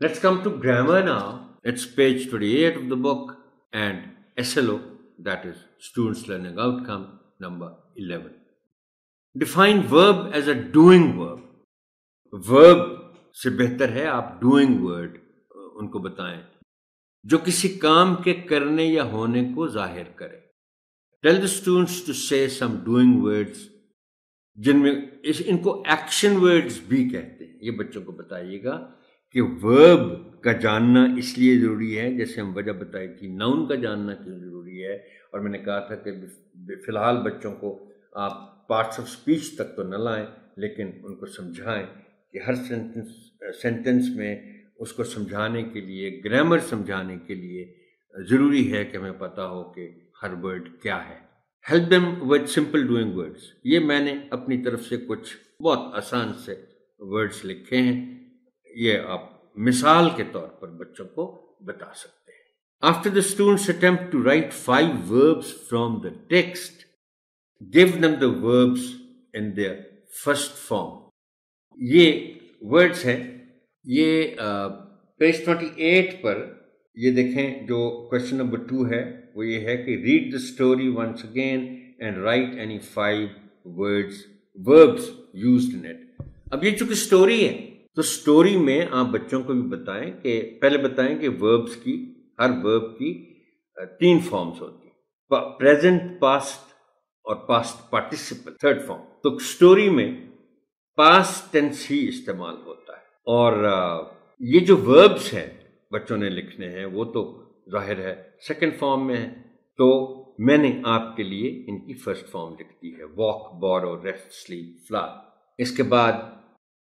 Let's come to grammar now. It's page 28 of the book and SLO, that is Students Learning Outcome, number 11. Define verb as a doing verb. Verb سے بہتر ہے آپ doing word uh, ان کو بتائیں جو کسی کام کے کرنے یا ہونے کو ظاہر کرے ٹیل دا اسٹوڈنٹس ٹو سے سم ڈوئنگ ورڈس جن میں اس ان کو ایکشن ورڈز بھی کہتے ہیں یہ بچوں کو بتائیے گا کہ ورب کا جاننا اس لیے ضروری ہے، جیسے ہم وجہ بتائی تھی ناؤن کا جاننا کیوں ضروری ہے؟ اور میں نے کہا تھا کہ فی الحال بچوں کو آپ پارٹس آف اسپیچ تک تو نہ لائیں، لیکن ان کو سمجھائیں کہ ہر سینٹنس سینٹنس میں اس کو سمجھانے کے لیے گرامر سمجھانے کے لیے ضروری ہے کہ ہمیں پتہ ہو کہ ہر ورڈ کیا ہے۔ Help them with simple doing words یہ میں نے اپنی طرف سے کچھ بہت آسان سے ورڈس لکھے ہیں۔ یہ آپ مثال کے طور پر بچوں کو بتا سکتے ہیں۔ After the students attempt to write five verbs from the text give them the verbs in the first form یہ ورڈس ہیں۔ یہ پیج ٹوینٹی ایٹ پر یہ دیکھیں جو کوشچن نمبر ٹو ہے، وہ یہ ہے کہ read the story once again and write any five words verbs used net اب یہ چونکہ اسٹوری ہے تو اسٹوری میں آپ بچوں کو بھی بتائیں کہ پہلے بتائیں کہ وربس کی، ہر ورب کی تین فارمز ہوتی ہیں۔ پریزنٹ پاسٹ اور پاسٹ پارٹیسپل تھرڈ فارم تو اسٹوری میں پاسٹ ٹینس ہی استعمال ہوتا ہے۔ اور یہ جو وربس ہیں بچوں نے لکھنے ہیں، وہ تو ظاہر ہے سیکنڈ فارم میں ہے تو میں نے آپ کے لیے ان کی فرسٹ فارم لکھ دی ہے۔ واک بورو ریسٹ سلیپ فلا اس کے بعد